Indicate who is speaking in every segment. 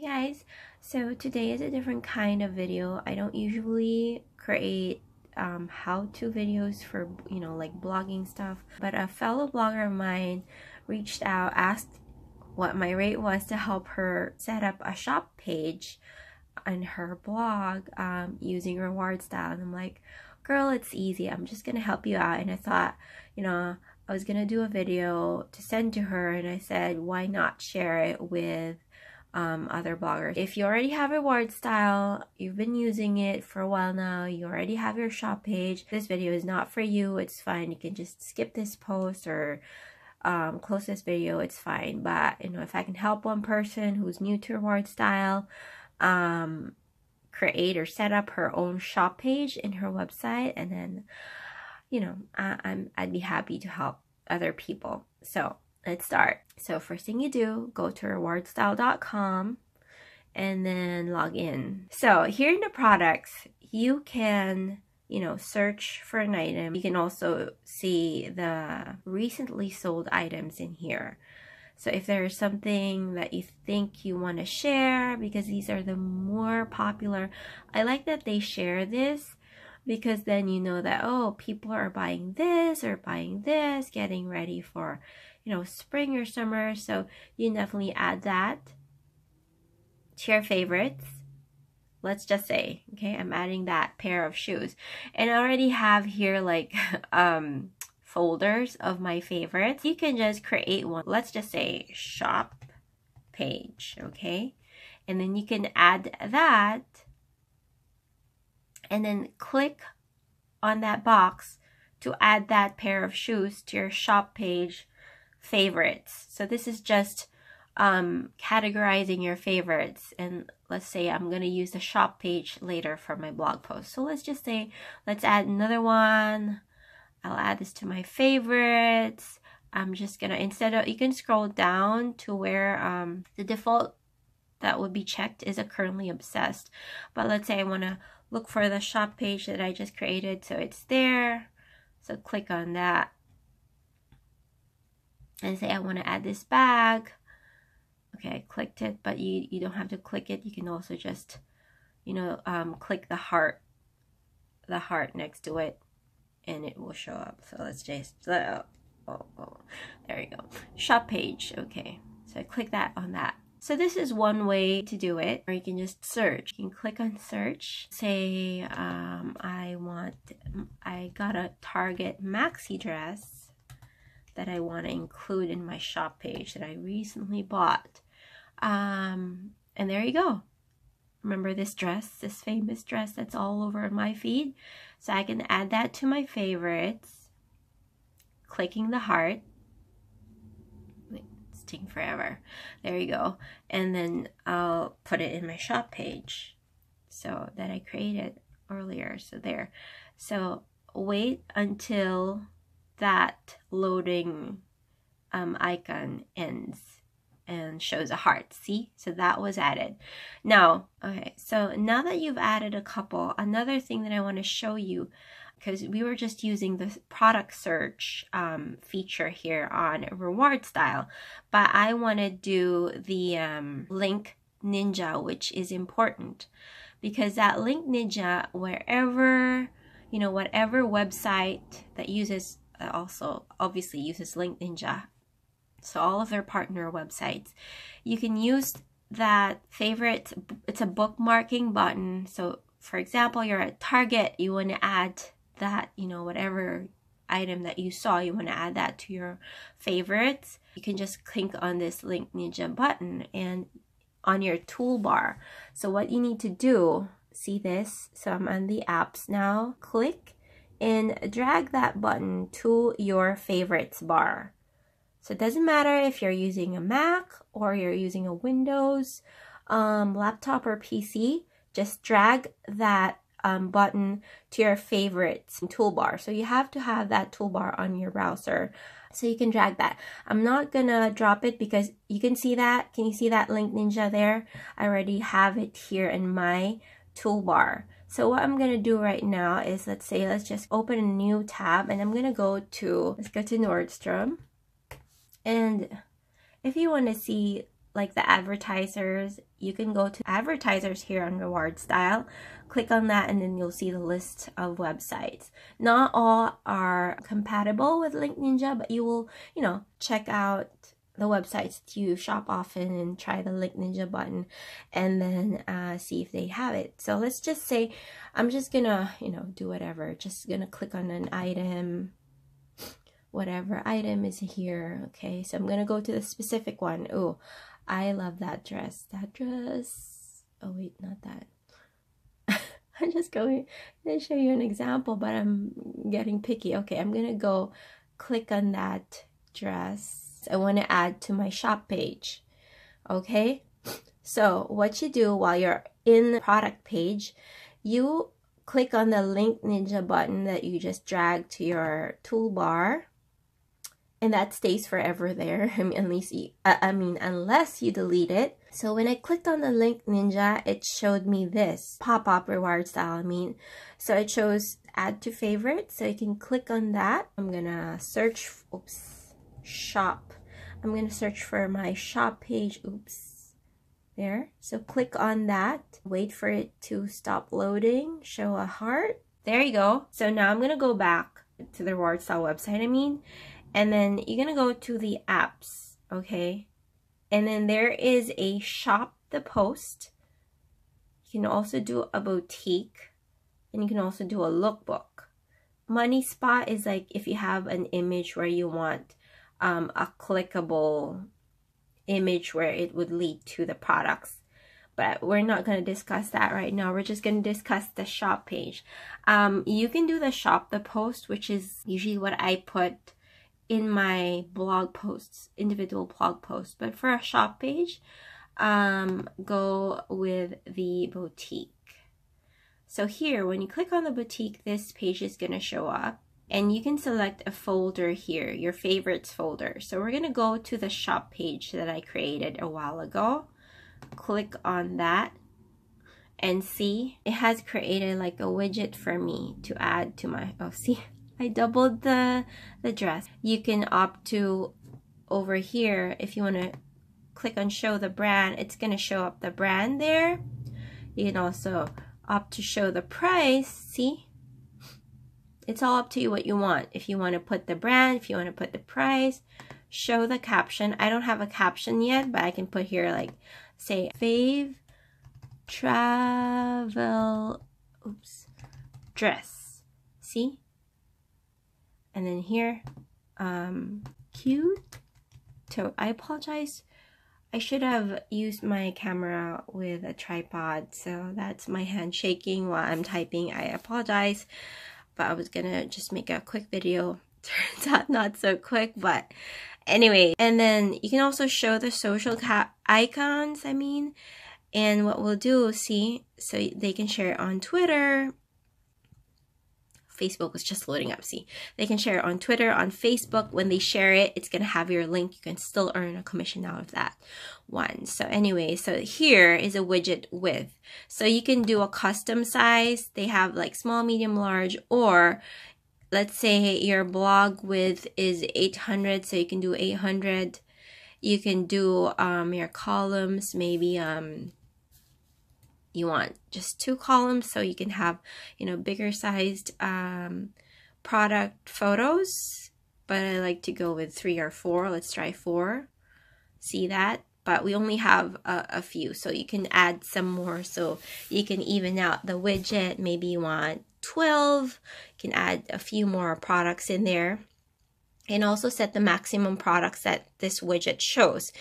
Speaker 1: Hey guys, so today is a different kind of video. I don't usually create um, how-to videos for, you know, like blogging stuff. But a fellow blogger of mine reached out, asked what my rate was to help her set up a shop page on her blog um, using RewardStyle. And I'm like, girl, it's easy. I'm just going to help you out. And I thought, you know, I was going to do a video to send to her. And I said, why not share it with um, other bloggers. If you already have a RewardStyle, you've been using it for a while now, you already have your shop page, this video is not for you, it's fine. You can just skip this post or um, close this video, it's fine. But, you know, if I can help one person who's new to RewardStyle, um, create or set up her own shop page in her website and then, you know, I, I'm, I'd be happy to help other people. So let's start. So first thing you do, go to rewardstyle.com and then log in. So here in the products, you can, you know, search for an item. You can also see the recently sold items in here. So if there is something that you think you want to share, because these are the more popular, I like that they share this because then you know that, oh, people are buying this or buying this, getting ready for you know, spring or summer. So you definitely add that to your favorites. Let's just say, okay, I'm adding that pair of shoes. And I already have here like um, folders of my favorites. You can just create one. Let's just say shop page, okay? And then you can add that and then click on that box to add that pair of shoes to your shop page favorites. So this is just um, categorizing your favorites. And let's say I'm going to use the shop page later for my blog post. So let's just say, let's add another one. I'll add this to my favorites. I'm just going to, instead of, you can scroll down to where um, the default that would be checked is a currently obsessed. But let's say I want to look for the shop page that I just created. So it's there. So click on that and say I want to add this bag. Okay, I clicked it, but you, you don't have to click it. You can also just, you know, um, click the heart, the heart next to it, and it will show up. So let's just, oh, oh, oh, there you go. Shop page, okay. So I click that on that. So this is one way to do it, or you can just search. You can click on search, say um, I want, I got a Target maxi dress, that I want to include in my shop page that I recently bought. Um, and there you go. Remember this dress, this famous dress that's all over my feed? So I can add that to my favorites, clicking the heart. It's taking forever. There you go. And then I'll put it in my shop page so that I created earlier. So there. So wait until that loading um, icon ends and shows a heart. See? So that was added. Now, okay, so now that you've added a couple, another thing that I want to show you, because we were just using the product search um, feature here on RewardStyle, but I want to do the um, link ninja, which is important because that link ninja, wherever, you know, whatever website that uses that also obviously uses Link Ninja. So all of their partner websites. You can use that favorite, it's a bookmarking button. So for example, you're at Target, you want to add that, you know, whatever item that you saw, you want to add that to your favorites. You can just click on this Link Ninja button and on your toolbar. So what you need to do, see this? So I'm on the apps now. Click and drag that button to your favorites bar. So it doesn't matter if you're using a Mac or you're using a Windows um, laptop or PC, just drag that um, button to your favorites toolbar. So you have to have that toolbar on your browser. So you can drag that. I'm not gonna drop it because you can see that. Can you see that link ninja there? I already have it here in my toolbar. So what I'm to do right now is, let's say, let's just open a new tab and I'm to go to, let's go to Nordstrom. And if you want to see like the advertisers, you can go to advertisers here on RewardStyle click on that and then you'll see the list of websites not all are compatible with link ninja but you will you know check out the websites you shop often and try the link ninja button and then uh, see if they have it so let's just say i'm just gonna you know do whatever just gonna click on an item whatever item is here okay so i'm gonna go to the specific one oh I love that dress. That dress. Oh, wait, not that. I'm just going to show you an example, but I'm getting picky. Okay, I'm to go click on that dress. I want to add to my shop page. Okay, so what you do while you're in the product page, you click on the link ninja button that you just drag to your toolbar and that stays forever there I mean, unless you, uh, I mean unless you delete it. So when I clicked on the link ninja it showed me this pop-up RewardStyle I mean. So I chose add to favorite so you can click on that. I'm gonna search oops shop. I'm gonna search for my shop page. Oops. There. So click on that. Wait for it to stop loading. Show a heart. There you go. So now I'm gonna go back to the RewardStyle website I mean. And then you're gonna go to the apps okay? And then there is a shop the post. You can also do a boutique and you can also do a lookbook. Money spot is like if you have an image where you want um, a clickable image where it would lead to the products but we're not going to discuss that right now we're just going to discuss the shop page um, you can do the shop the post which is usually what i put in my blog posts, individual blog posts. But for a shop page, um, go with the boutique. So here, when you click on the boutique, this page is going to show up. And you can select a folder here, your favorites folder. So we're to go to the shop page that I created a while ago. Click on that and see it has created like a widget for me to add to my oh see I doubled the, the dress. You can opt to over here if you want to click on show the brand it's to show up the brand there you can also opt to show the price see it's all up to you what you want. If you want to put the brand if you want to put the price show the caption. I don't have a caption yet but I can put here like say fave travel oops dress. See? And then here um cute. So I apologize. I should have used my camera with a tripod so that's my hand shaking while I'm typing. I apologize but I was gonna just make a quick video. Turns out not so quick but anyway. And then you can also show the social icons I mean and what we'll do see? So they can share it on Twitter Facebook was just loading up. See, they can share it on Twitter, on Facebook. When they share it, it's going to have your link. You can still earn a commission out of that one. So anyway, so here is a widget width. So you can do a custom size. They have like small, medium, large, or let's say your blog width is 800. So you can do 800. You can do um, your columns, maybe um, you want. Just two columns so you can have you know bigger sized um, product photos. But I like to go with three or four. Let's try four. See that? But we only have a, a, few so you can add some more. So you can even out the widget. Maybe you want 12 you can add a few more products in there. And also set the maximum products that this widget shows.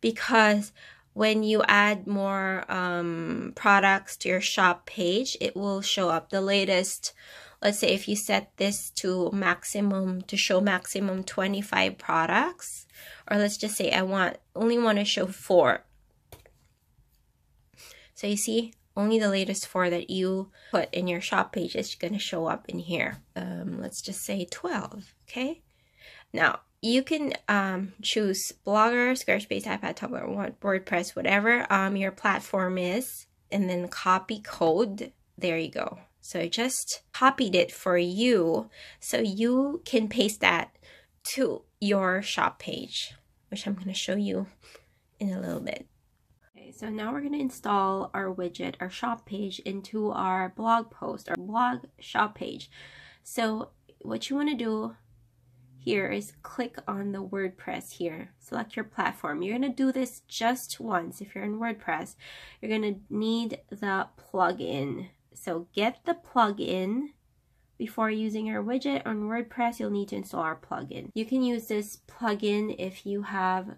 Speaker 1: Because when you add more um, products to your shop page, it will show up the latest. Let's say if you set this to maximum, to show maximum 25 products, or let's just say I want only want to show four. So you see, only the latest four that you put in your shop page is going to show up in here. Um, let's just say 12, okay? Now, you can um, choose Blogger, Squarespace, Typepad, Tumblr, WordPress, whatever um, your platform is, and then copy code. There you go. So I just copied it for you so you can paste that to your shop page, which I'm going to show you in a little bit. Okay, so now we're going to install our widget, our shop page into our blog post, our blog shop page. So what you want to do here is click on the WordPress here. Select your platform. You're going to do this just once. If you're in WordPress, you're going to need the plugin. So get the plugin before using your widget on WordPress, you'll need to install our plugin. You can use this plugin if you have,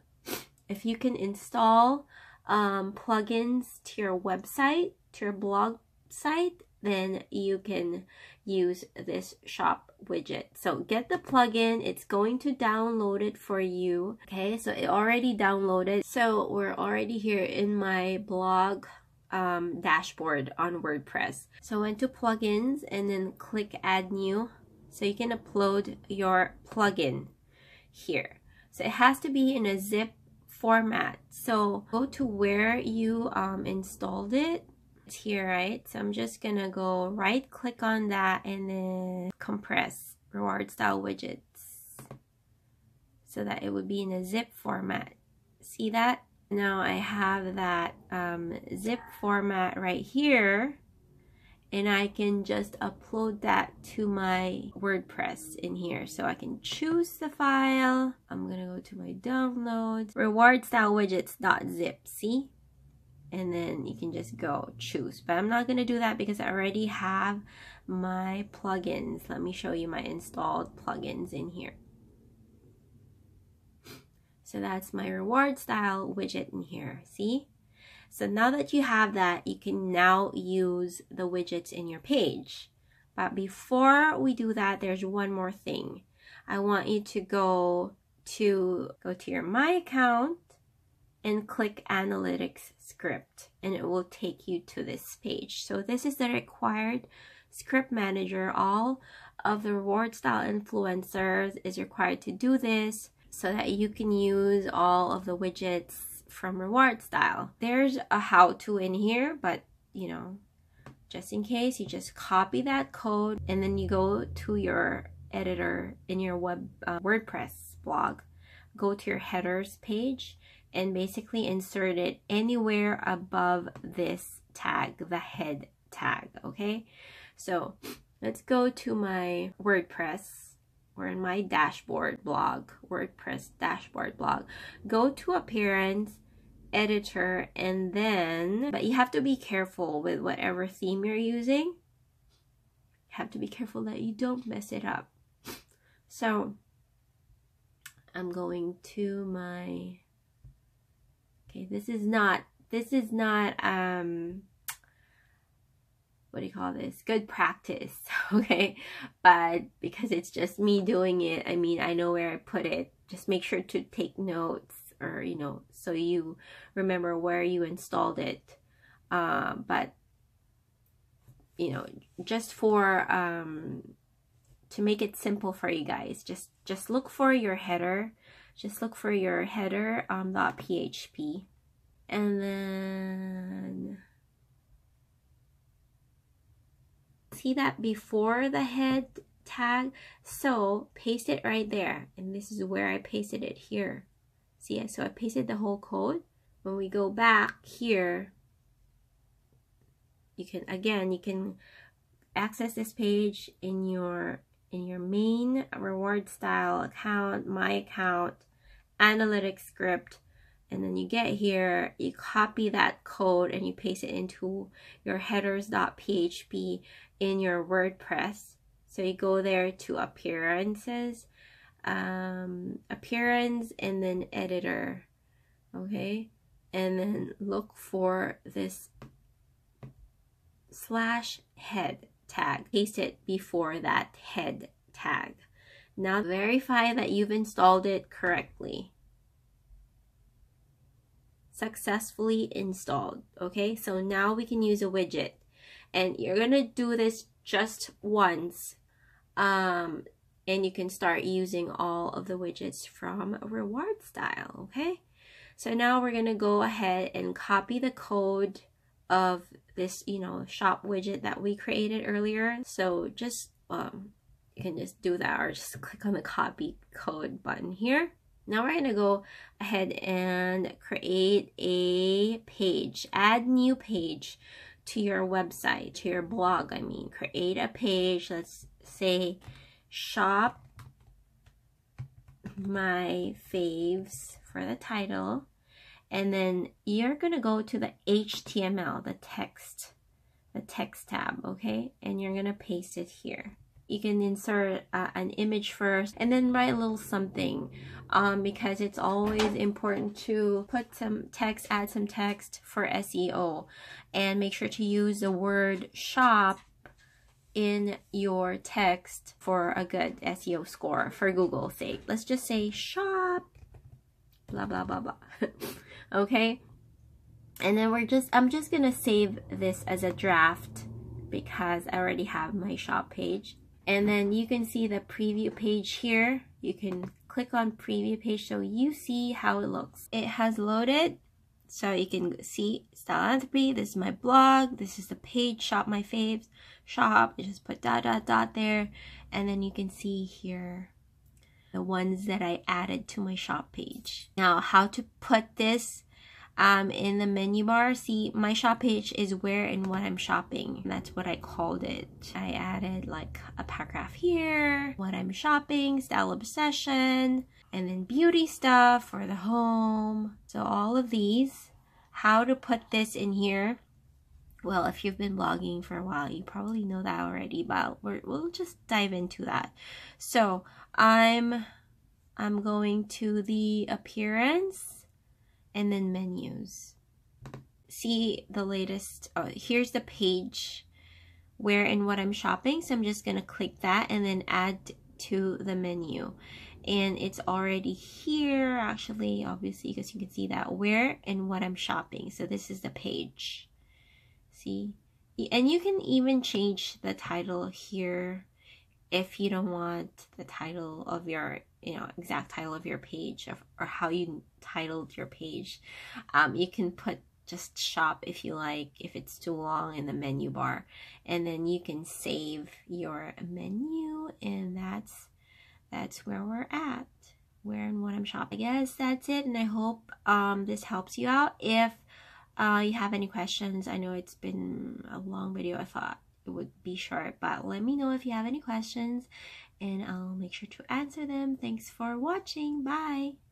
Speaker 1: if you can install um, plugins to your website, to your blog site, then you can use this shop widget. So get the plugin. It's going to download it for you. Okay, so it already downloaded. So we're already here in my blog um, dashboard on WordPress. So went to plugins and then click add new. So you can upload your plugin here. So it has to be in a zip format. So go to where you um, installed it. Here, right? So I'm just gonna go right click on that and then compress reward style widgets so that it would be in a zip format. See that? Now I have that um, zip format right here and I can just upload that to my WordPress in here. So I can choose the file. I'm gonna go to my downloads, reward style widgets.zip, see? And then you can just go choose. But I'm not gonna do that because I already have my plugins. Let me show you my installed plugins in here. So that's my RewardStyle widget in here, see? So now that you have that, you can now use the widgets in your page. But before we do that, there's one more thing. I want you to go to go to your My account and click Analytics script and it will take you to this page. So this is the required script manager. All of the RewardStyle influencers is required to do this so that you can use all of the widgets from RewardStyle. There's a how-to in here, but you know, just in case, you just copy that code and then you go to your editor in your web uh, WordPress blog, go to your headers page and basically insert it anywhere above this tag, the head tag, okay? So let's go to my WordPress or in my dashboard blog, WordPress dashboard blog. Go to appearance editor and then but you have to be careful with whatever theme you're using you have to be careful that you don't mess it up so I'm going to my okay this is not this is not um what do you call this? Good practice okay? But because it's just me doing it I mean I know where I put it. Just make sure to take notes or you know so you remember where you installed it. Uh, but you know just for um, to make it simple for you guys just just look for your header just look for your header um, .php and then see that before the head tag? So paste it right there. And this is where I pasted it here. See, so I pasted the whole code. When we go back here, you can, again, you can access this page in your in your main RewardStyle account, my account, analytics script, and then you get here, you copy that code and you paste it into your headers.php in your WordPress. So you go there to appearances um, appearance and then editor okay and then look for this slash head tag paste it before that head tag. Now verify that you've installed it correctly. Successfully installed okay? So now we can use a widget. And you're gonna do this just once um and you can start using all of the widgets from RewardStyle okay? So now we're to go ahead and copy the code of this you know shop widget that we created earlier so just um you can just do that or just click on the copy code button here Now we're to go ahead and create a page, add new page to your website, to your blog. I mean, create a page. Let's say shop my faves for the title. And then you're to go to the HTML, the text, the text tab, okay? And you're to paste it here you can insert uh, an image first and then write a little something um, because it's always important to put some text, add some text for SEO and make sure to use the word shop in your text for a good SEO score for Google's sake. Let's just say shop, blah, blah, blah, blah. okay. And then we're just, I'm just to save this as a draft because I already have my shop page. And then you can see the preview page here. You can click on preview page so you see how it looks. It has loaded so you can see Stylanthropy this is my blog this is the page shop my faves shop you just put dot dot dot there and then you can see here the ones that I added to my shop page now how to put this um, in the menu bar, see my shop page is where and what I'm shopping. That's what I called it. I added like a paragraph here, what I'm shopping, style obsession, and then beauty stuff for the home. So all of these, how to put this in here. Well, if you've been blogging for a while, you probably know that already, but we will just dive into that. So I'm, I'm going to the appearance and then menus. See the latest, oh, here's the page where and what I'm shopping. So I'm just going to click that and then add to the menu. And it's already here, actually, obviously, because you can see that where and what I'm shopping. So this is the page. See? And you can even change the title here if you don't want the title of your you know exact title of your page or, or how you titled your page. Um, you can put just shop if you like if it's too long in the menu bar. And then you can save your menu and that's that's where we're at. Where and what I'm shopping guess that's it. And I hope um, this helps you out. If uh, you have any questions? I know it's been a long video. I thought it would be short but let me know if you have any questions and I'll make sure to answer them. Thanks for watching. Bye